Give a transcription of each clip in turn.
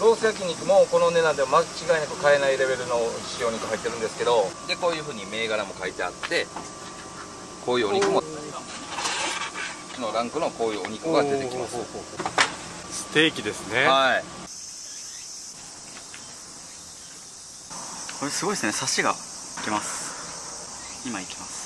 ロース焼肉もこの値段で間違いなく買えないレベルの塩肉入ってるんですけどでこういうふうに銘柄も書いてあってこういうお肉ものランクのこういうお肉が出てきます。ステーキですね。はい。これすごいですね。サシがいけます。今いきます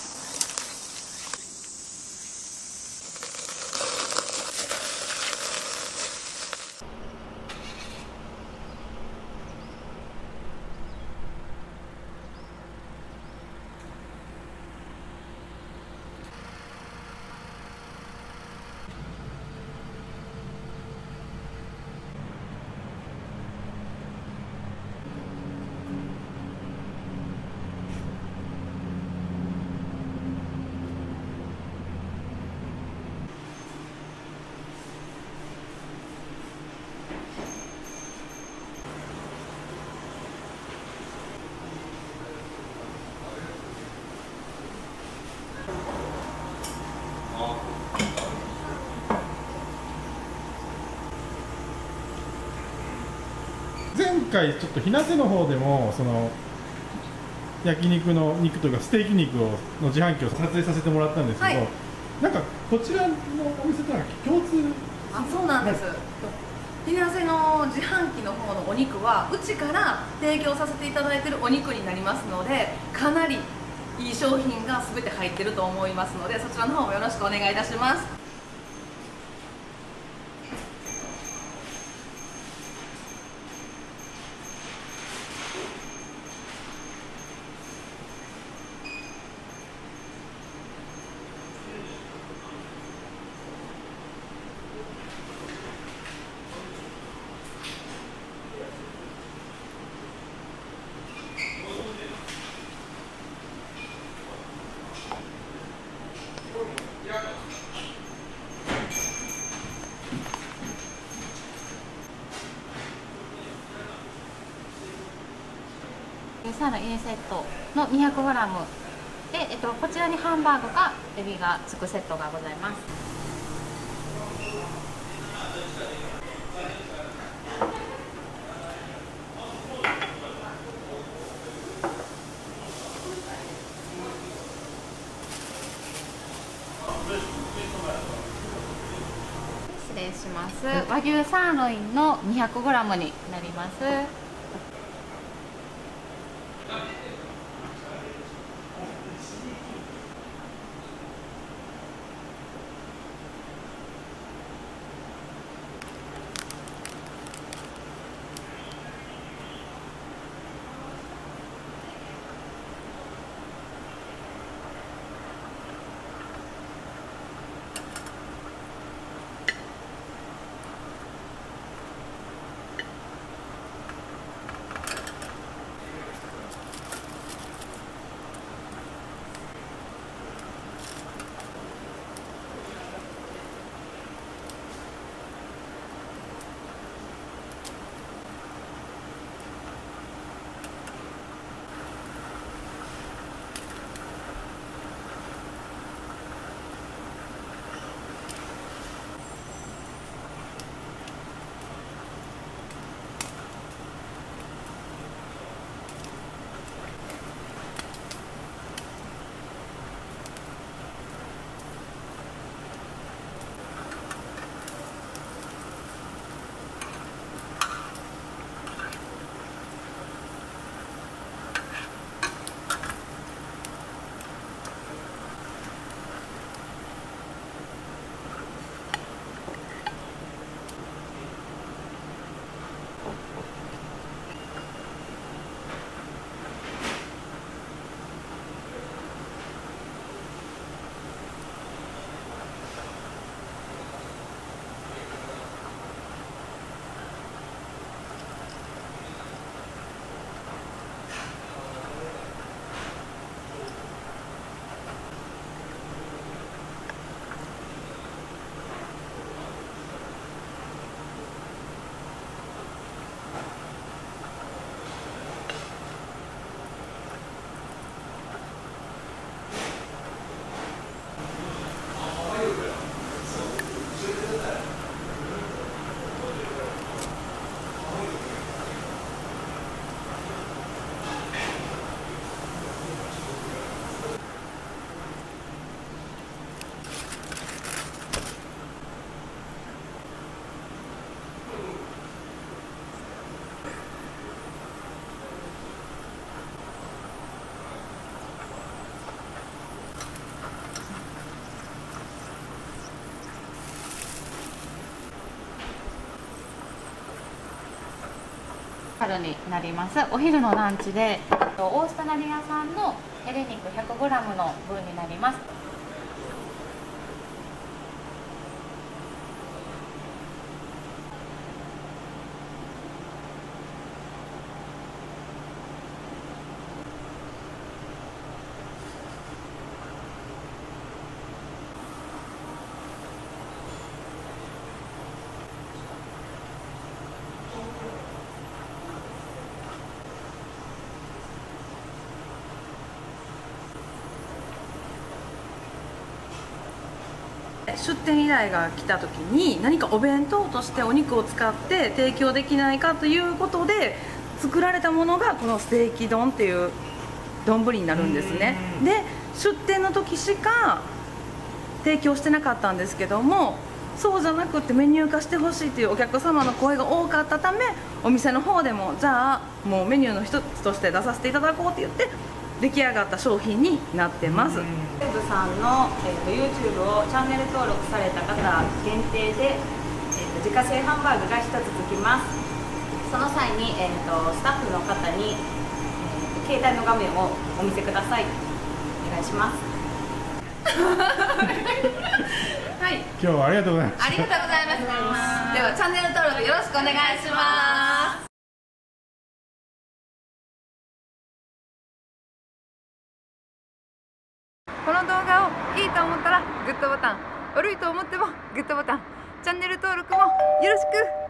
回ちょっと日生の方でもその焼肉の肉というかステーキ肉をの自販機を撮影させてもらったんですけど、はい。なんかこちらのお店となんか共通？あそうなんです。ひなせの自販機の方のお肉はうちから提供させていただいているお肉になりますのでかなりいい商品が全て入ってると思いますのでそちらの方もよろしくお願いいたしますサラ A セットの 200g で、えっと、こちらにハンバーグかエビがつくセットがございます。失礼します。和牛サーロインの 200g になります。春になります。お昼のランチでオーストラリア産のヘレ肉 100g の分になります。出店依頼が来た時に何かお弁当としてお肉を使って提供できないかということで作られたものがこのステーキ丼っていう丼になるんですね。で出店の時しか提供してなかったんですけどもそうじゃなくてメニュー化してほしいというお客様の声が多かったためお店の方でもじゃあもうメニューの一つとして出させていただこうって言って出来上がった商品になってます。ウェブさんの、えー、と YouTube をチャンネル登録された方限定で、えー、と自家製ハンバーグが1つつきますその際に、えー、とスタッフの方に、えー、と携帯の画面をお見せくださいお願いします はい今日はありがとうございますありがとうございます。ではチャンネル登録よろしくお願いします。と思ったらグッドボタン。悪いと思ってもグッドボタン。チャンネル登録もよろしく。